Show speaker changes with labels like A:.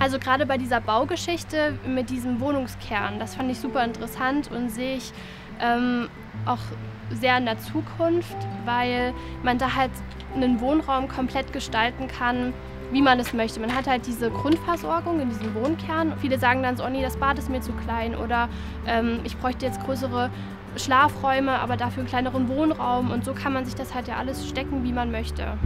A: Mhm. Also gerade bei dieser Baugeschichte mit diesem Wohnungskern, das fand ich super interessant und sehe ich ähm, auch sehr in der Zukunft, weil man da halt einen Wohnraum komplett gestalten kann, wie man es möchte. Man hat halt diese Grundversorgung in diesem Wohnkern. Viele sagen dann so, oh nee, das Bad ist mir zu klein oder ähm, ich bräuchte jetzt größere Schlafräume, aber dafür einen kleineren Wohnraum und so kann man sich das halt ja alles stecken, wie man möchte.